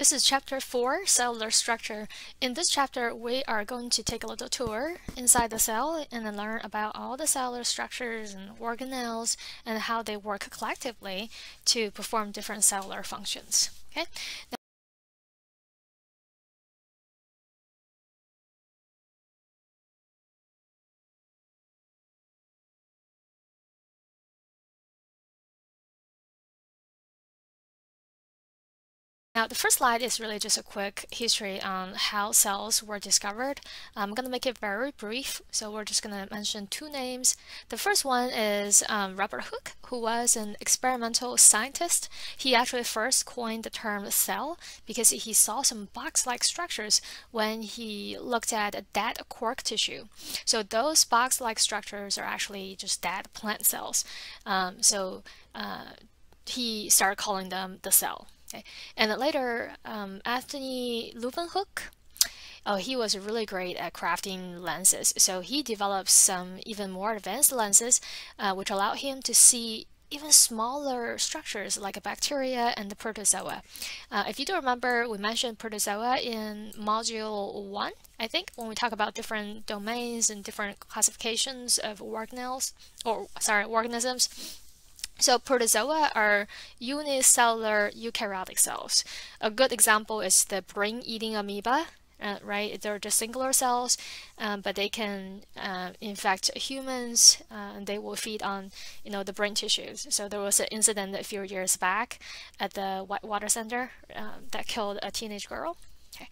This is chapter 4, cellular structure. In this chapter, we are going to take a little tour inside the cell and then learn about all the cellular structures and organelles and how they work collectively to perform different cellular functions. Okay. Now, Now, the first slide is really just a quick history on how cells were discovered. I'm going to make it very brief, so we're just going to mention two names. The first one is um, Robert Hooke, who was an experimental scientist. He actually first coined the term cell because he saw some box-like structures when he looked at dead cork tissue. So those box-like structures are actually just dead plant cells. Um, so uh, he started calling them the cell. Okay. And later, um, Anthony Leeuwenhoek, oh, he was really great at crafting lenses. So he developed some even more advanced lenses, uh, which allowed him to see even smaller structures like a bacteria and the protozoa. Uh, if you do remember, we mentioned protozoa in module one, I think, when we talk about different domains and different classifications of organelles, or sorry, organisms. So protozoa are unicellular eukaryotic cells. A good example is the brain-eating amoeba, uh, right? They're just singular cells, um, but they can uh, infect humans, uh, and they will feed on, you know, the brain tissues. So there was an incident a few years back at the Whitewater Center um, that killed a teenage girl. Okay.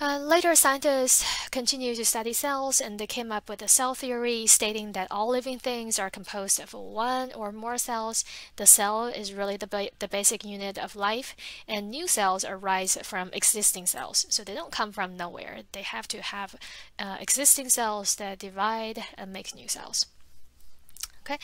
Uh, later, scientists continued to study cells and they came up with a cell theory stating that all living things are composed of one or more cells. The cell is really the, ba the basic unit of life, and new cells arise from existing cells. So they don't come from nowhere. They have to have uh, existing cells that divide and make new cells. Okay.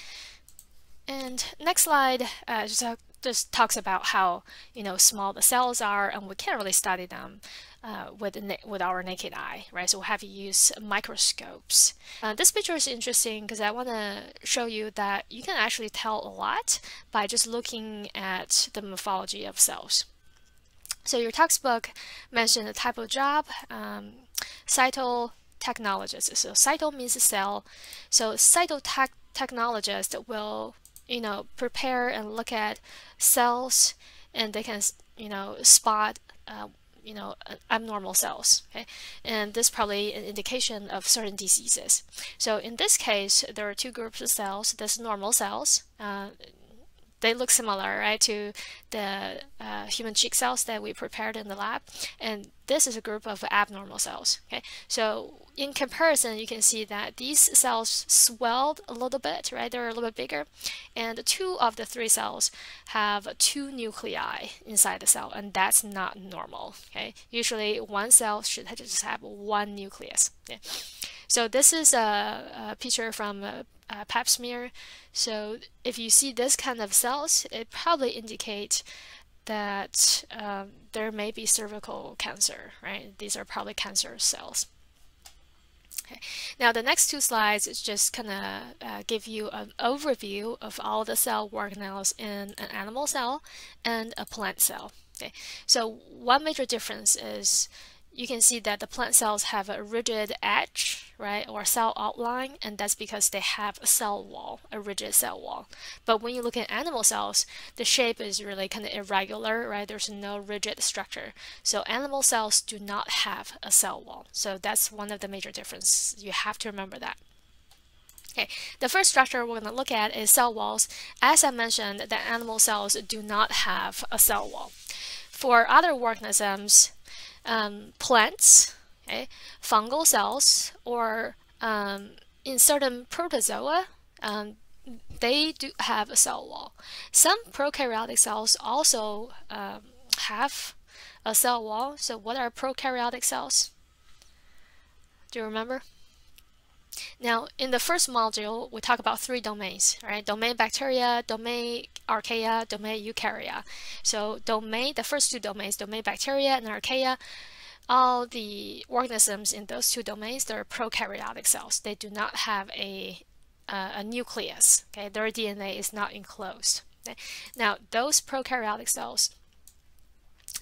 And next slide, uh, just, just talks about how you know small the cells are, and we can't really study them uh, with, with our naked eye, right? So we have to use microscopes. Uh, this picture is interesting because I want to show you that you can actually tell a lot by just looking at the morphology of cells. So your textbook mentioned the type of job, um, cytotechnologist. So cyto means cell. So cytotechnologist will, you know, prepare and look at cells and they can, you know, spot uh, you know, abnormal cells. Okay, and this is probably an indication of certain diseases. So in this case, there are two groups of cells. There's normal cells. Uh, they look similar, right, to the uh, human cheek cells that we prepared in the lab. And this is a group of abnormal cells. Okay, so in comparison, you can see that these cells swelled a little bit, right? They're a little bit bigger. And two of the three cells have two nuclei inside the cell, and that's not normal. Okay, usually one cell should just have one nucleus. Okay? So this is a, a picture from a, a pap smear. So if you see this kind of cells, it probably indicates that um, there may be cervical cancer, right? These are probably cancer cells. Okay. Now the next two slides is just kind of uh, give you an overview of all the cell organelles in an animal cell and a plant cell. Okay. So one major difference is you can see that the plant cells have a rigid edge, right, or cell outline, and that's because they have a cell wall, a rigid cell wall. But when you look at animal cells, the shape is really kind of irregular, right? There's no rigid structure. So animal cells do not have a cell wall. So that's one of the major differences. You have to remember that. Okay, the first structure we're going to look at is cell walls. As I mentioned, the animal cells do not have a cell wall. For other organisms, um, plants, okay, fungal cells, or um, in certain protozoa, um, they do have a cell wall. Some prokaryotic cells also um, have a cell wall. So what are prokaryotic cells? Do you remember? Now, in the first module, we talk about three domains, right? Domain bacteria, domain archaea, domain eukarya. So domain, the first two domains, domain bacteria and archaea, all the organisms in those two domains, they're prokaryotic cells. They do not have a, uh, a nucleus. Okay, their DNA is not enclosed. Okay? Now, those prokaryotic cells,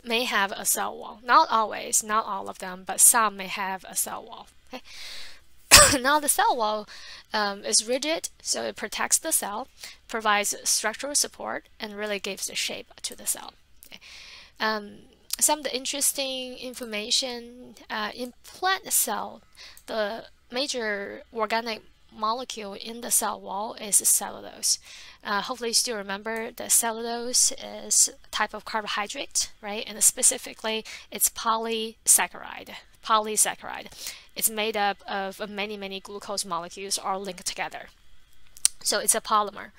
may have a cell wall. Not always, not all of them, but some may have a cell wall. Okay? now the cell wall um, is rigid, so it protects the cell, provides structural support, and really gives the shape to the cell. Okay? Um, some of the interesting information uh, in plant cell, the major organic molecule in the cell wall is cellulose. Uh, hopefully you still remember that cellulose is a type of carbohydrate, right? And specifically, it's polysaccharide. Polysaccharide. It's made up of many, many glucose molecules all linked together. So it's a polymer.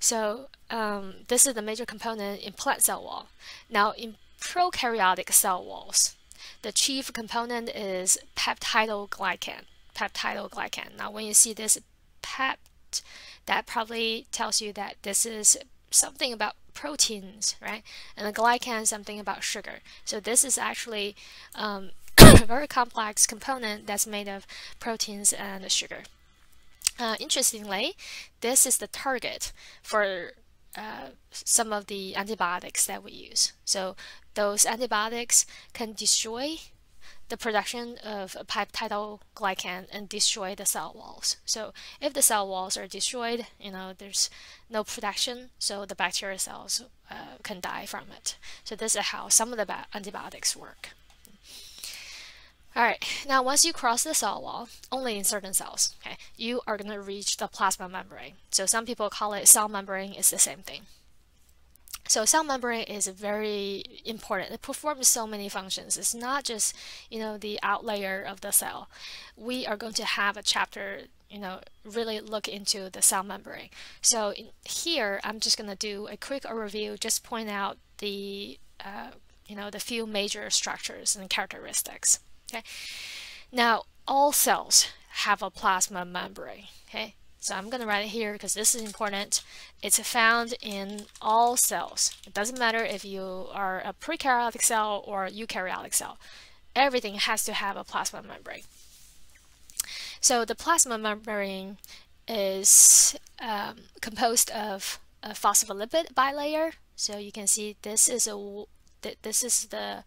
So um, this is the major component in plant cell wall. Now in prokaryotic cell walls, the chief component is peptidoglycan. Peptidoglycan. Now when you see this pept, that probably tells you that this is something about proteins, right? And the glycan something about sugar. So this is actually um, a very complex component that's made of proteins and sugar. Uh, interestingly, this is the target for uh, some of the antibiotics that we use. So those antibiotics can destroy the production of peptidoglycan and destroy the cell walls. So if the cell walls are destroyed, you know, there's no protection, so the bacterial cells uh, can die from it. So this is how some of the antibiotics work. All right, now once you cross the cell wall, only in certain cells, okay, you are going to reach the plasma membrane. So some people call it cell membrane, it's the same thing. So cell membrane is very important. It performs so many functions. It's not just, you know, the outlayer of the cell. We are going to have a chapter, you know, really look into the cell membrane. So here, I'm just going to do a quick overview, just point out the, uh, you know, the few major structures and characteristics. Okay. Now, all cells have a plasma membrane. Okay. So I'm going to write it here because this is important. It's found in all cells. It doesn't matter if you are a prokaryotic cell or eukaryotic cell. Everything has to have a plasma membrane. So the plasma membrane is um, composed of a phospholipid bilayer. So you can see this is a this is the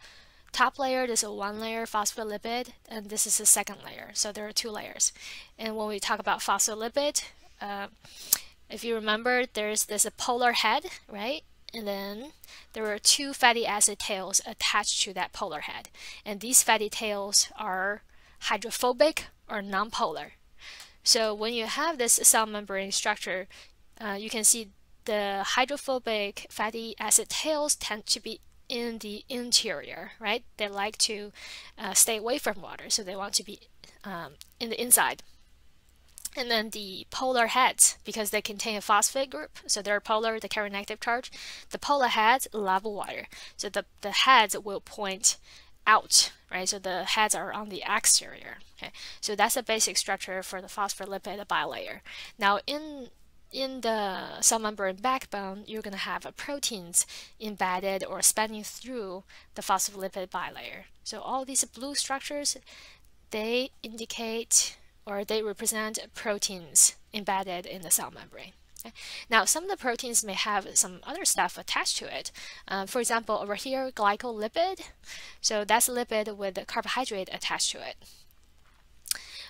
top layer is a one layer phospholipid and this is the second layer. So there are two layers. And when we talk about phospholipid uh, if you remember there's this a polar head right? And then there are two fatty acid tails attached to that polar head. And these fatty tails are hydrophobic or nonpolar. So when you have this cell membrane structure uh, you can see the hydrophobic fatty acid tails tend to be in the interior, right? They like to uh, stay away from water, so they want to be um, in the inside. And then the polar heads, because they contain a phosphate group, so they're polar, they carry a negative charge. The polar heads love water, so the, the heads will point out, right? So the heads are on the exterior. Okay, so that's the basic structure for the phospholipid bilayer. Now in in the cell membrane backbone, you're going to have proteins embedded or spanning through the phospholipid bilayer. So all these blue structures, they indicate or they represent proteins embedded in the cell membrane. Now, some of the proteins may have some other stuff attached to it. Uh, for example, over here, glycolipid. So that's a lipid with a carbohydrate attached to it.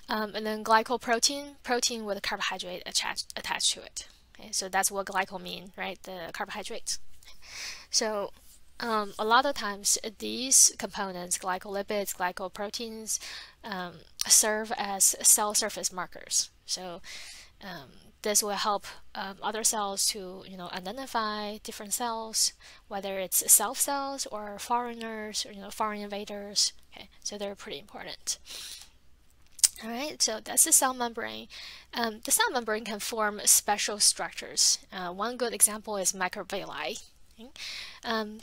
Um, and then glycoprotein, protein with a carbohydrate attached, attached to it. Okay, so that's what glycol mean, right? The carbohydrates. So um, a lot of times these components, glycolipids, glycoproteins, um, serve as cell surface markers. So um, this will help um, other cells to you know identify different cells, whether it's self cells or foreigners or you know foreign invaders. Okay, so they're pretty important. All right, so that's the cell membrane. Um, the cell membrane can form special structures. Uh, one good example is microvilli. Okay? Um,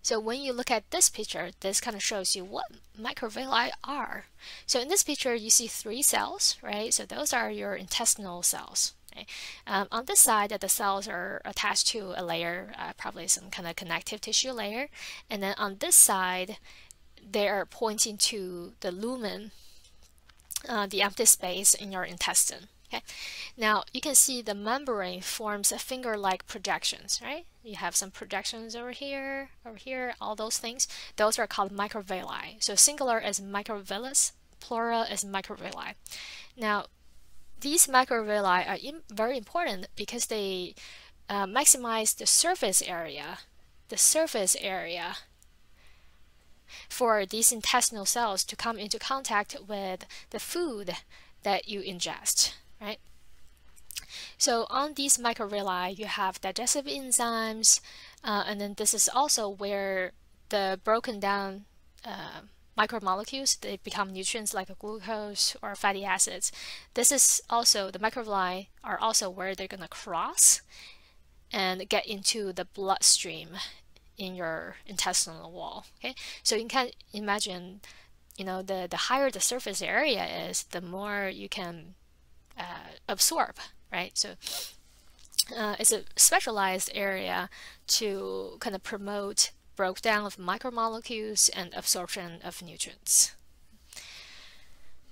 so when you look at this picture, this kind of shows you what microvilli are. So in this picture, you see three cells, right? So those are your intestinal cells. Okay? Um, on this side, the cells are attached to a layer, uh, probably some kind of connective tissue layer. And then on this side, they are pointing to the lumen uh, the empty space in your intestine. Okay, now you can see the membrane forms a finger-like projections, right? You have some projections over here, over here, all those things. Those are called microvilli. So singular is microvillus, plural is microvilli. Now, these microvilli are very important because they uh, maximize the surface area, the surface area for these intestinal cells to come into contact with the food that you ingest right? So on these microvilli, you have digestive enzymes, uh, and then this is also where the broken down uh, micromolecules, they become nutrients like glucose or fatty acids. This is also, the microvilli are also where they're going to cross and get into the bloodstream in your intestinal wall. Okay, so you can imagine, you know, the, the higher the surface area is, the more you can uh, absorb, right? So uh, it's a specialized area to kind of promote breakdown of micromolecules and absorption of nutrients.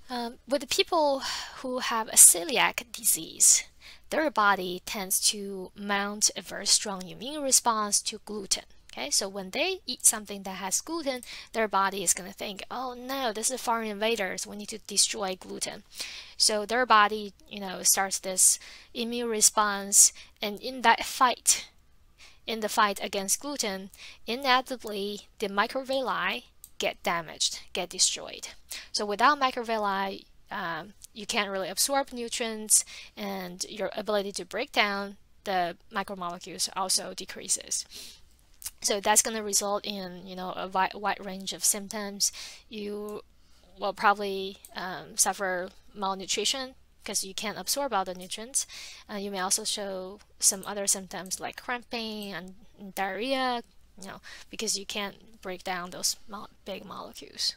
Um, with the people who have a celiac disease, their body tends to mount a very strong immune response to gluten. Okay, so when they eat something that has gluten, their body is going to think, oh no, this is foreign invaders. We need to destroy gluten. So their body, you know, starts this immune response. And in that fight, in the fight against gluten, inevitably the microvilli get damaged, get destroyed. So without microvilli, um, you can't really absorb nutrients and your ability to break down the micromolecules also decreases. So that's going to result in, you know, a wide, wide range of symptoms. You will probably um, suffer malnutrition because you can't absorb all the nutrients. Uh, you may also show some other symptoms like cramping and, and diarrhea, you know, because you can't break down those big molecules.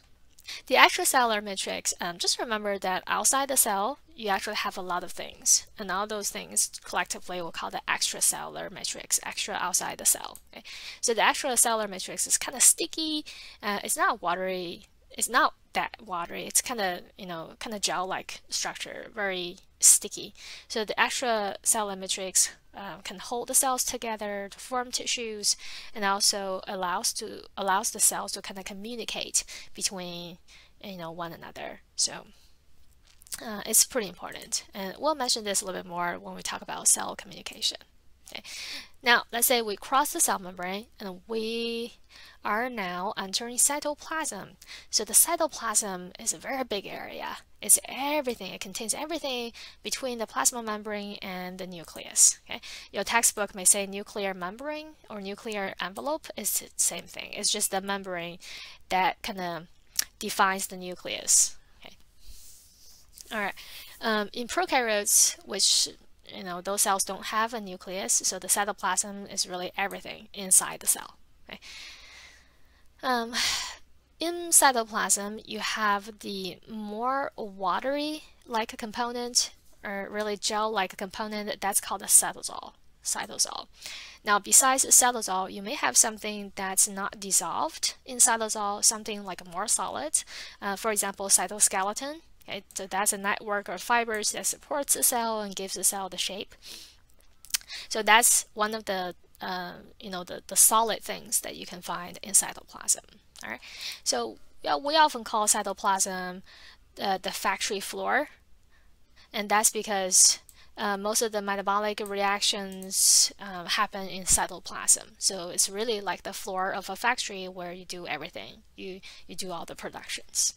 The extracellular matrix, um, just remember that outside the cell, you actually have a lot of things. And all those things collectively we'll call the extracellular matrix, extra outside the cell. Okay? So the extracellular matrix is kind of sticky. Uh, it's not watery. It's not that watery. It's kind of, you know, kind of gel-like structure, very sticky. So the extracellular matrix um, can hold the cells together to form tissues and also allows to allows the cells to kind of communicate between you know one another. So uh, it's pretty important. And we'll mention this a little bit more when we talk about cell communication. Okay. Now let's say we cross the cell membrane and we are now entering cytoplasm. So the cytoplasm is a very big area. It's everything. It contains everything between the plasma membrane and the nucleus. Okay? Your textbook may say nuclear membrane or nuclear envelope. It's the same thing. It's just the membrane that kind of defines the nucleus. Okay. All right. Um, in prokaryotes, which you know those cells don't have a nucleus, so the cytoplasm is really everything inside the cell. Okay. Um, in cytoplasm, you have the more watery-like a component, or really gel-like a component, that's called a cytosol. cytosol. Now, besides cytosol, you may have something that's not dissolved in cytosol, something like a more solid. Uh, for example, cytoskeleton. Okay, so that's a network of fibers that supports the cell and gives the cell the shape. So that's one of the uh, you know, the, the solid things that you can find in cytoplasm. All right. So yeah, we often call cytoplasm uh, the factory floor, and that's because uh, most of the metabolic reactions um, happen in cytoplasm. So it's really like the floor of a factory where you do everything. You you do all the productions.